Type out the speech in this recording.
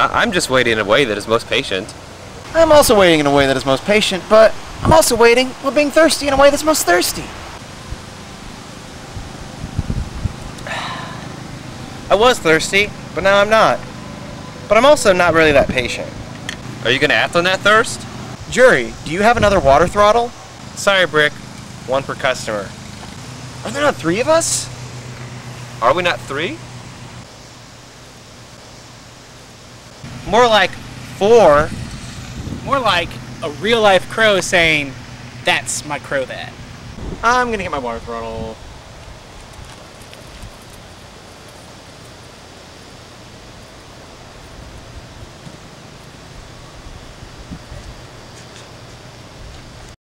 I- I'm just waiting in a way that is most patient. I'm also waiting in a way that is most patient, but I'm also waiting while being thirsty in a way that's most thirsty. I was thirsty, but now I'm not. But I'm also not really that patient. Are you gonna act on that thirst? Jury, do you have another water throttle? Sorry, Brick. One per customer. Are there not three of us? Are we not three? More like four. More like a real life crow saying, That's my crow that. I'm gonna get my water throttle.